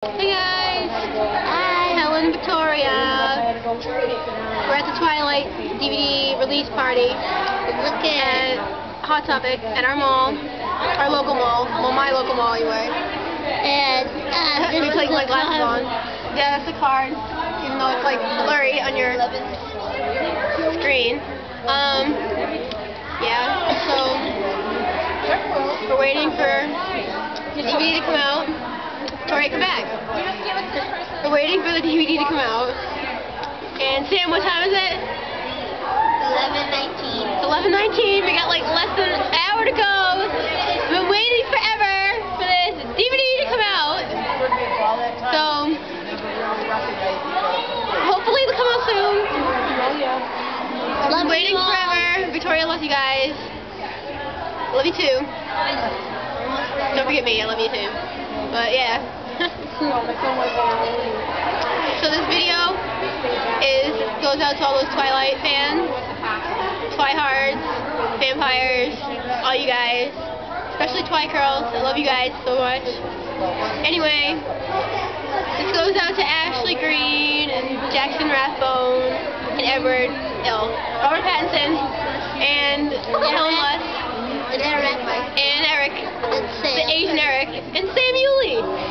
Hey guys! Hi. Helen Victoria. We're at the Twilight DVD release party Look at Hot Topic at our mall, our local mall, well my local mall anyway. and uh, me take is my glasses on. Yeah, that's the card, even though it's like blurry on your screen. Um, yeah, so we're waiting for the DVD to come out. Tori, come back. We're waiting for the DVD to come out. And Sam, what time is it? 1119. It's 11:19. We got like less than an hour to go. We've been waiting forever for this DVD to come out. So hopefully it'll come out soon. Love waiting forever. Victoria loves you guys. Love you too. Don't forget me. I love you too. But yeah. So this video is goes out to all those Twilight fans, Twihards, vampires, all you guys, especially Twi Curls. I love you guys so much. Anyway, this goes out to Ashley Greene and Jackson Rathbone and Edward Ill, Robert Pattinson, and Helen And Eric. and Eric, And the Asian Eric, and Sam Yuli.